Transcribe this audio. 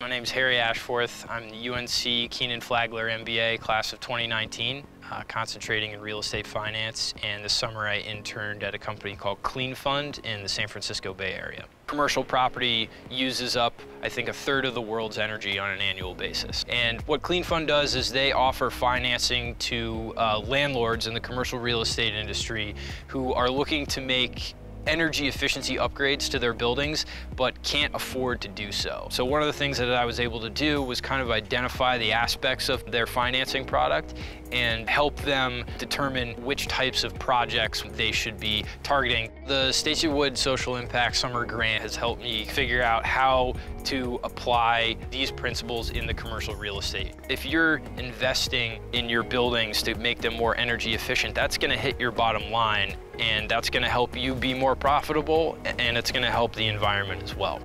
My name is Harry Ashforth. I'm the UNC Kenan Flagler MBA class of 2019, uh, concentrating in real estate finance. And this summer I interned at a company called Clean Fund in the San Francisco Bay Area. Commercial property uses up, I think, a third of the world's energy on an annual basis. And what Clean Fund does is they offer financing to uh, landlords in the commercial real estate industry who are looking to make energy efficiency upgrades to their buildings, but can't afford to do so. So one of the things that I was able to do was kind of identify the aspects of their financing product and help them determine which types of projects they should be targeting. The Stacia Wood Social Impact Summer Grant has helped me figure out how to apply these principles in the commercial real estate. If you're investing in your buildings to make them more energy efficient, that's gonna hit your bottom line and that's gonna help you be more profitable and it's gonna help the environment as well.